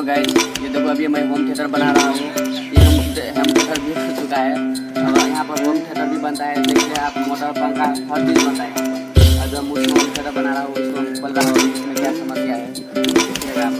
Hello guys ये देखो अभी मैं होम थिएटर बना रहा हूँ। ये होम होम थिएटर भी हो चुका है। और यहाँ पर होम थिएटर भी बनता है। देखिए आप मोटर पंखा हर चीज़ बनता है। यहाँ पर और जब मैं होम थिएटर बना रहा हूँ, उसको बोल रहा हूँ। इसमें क्या समस्या है? देखिएगा आप।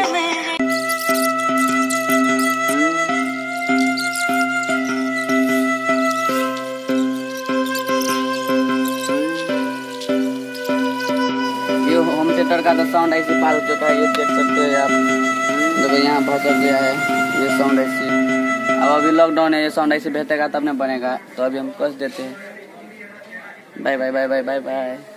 होम थिएटर का तो साउंड ऐसे पाल चुका है ये देख सकते हैं आप देखो यहाँ भसक गया है, ये साउंड ऐसे। अब अभी लॉकडाउन है, ये साउंड ऐसे भेजेगा तब ना बनेगा तो अभी हम कस देते हैं। Bye bye bye bye bye bye